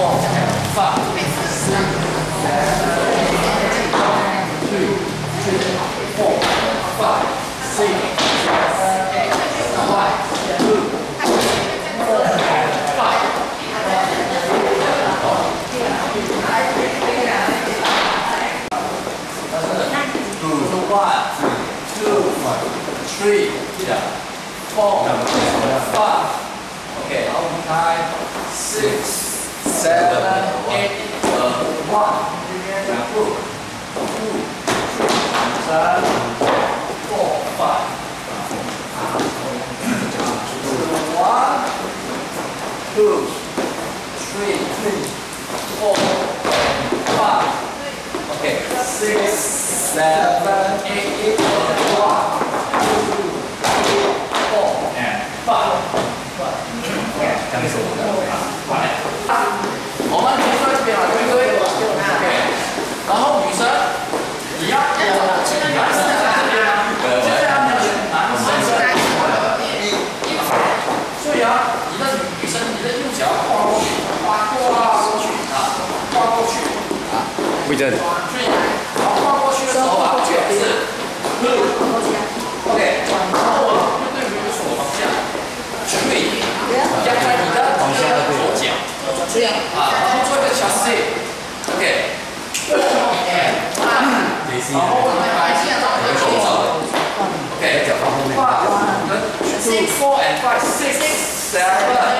four, five, six, seven, one, two, three, four, five, six, eight, Okay, all time, six seven, eight, one. Two, two, three, four, five. One, two, three, four, five. Okay, six, seven, eight, one, two, three, four, and five. Yeah, cancel. 脚跨跨过去啊，跨过去啊，对的。然后跨过去的对。然后，对对？错的方向。全备，压在你的左脚。样啊，然后做一个小四。OK。OK。对。OK，脚放后面。六、四、四和五、六、七、七、八。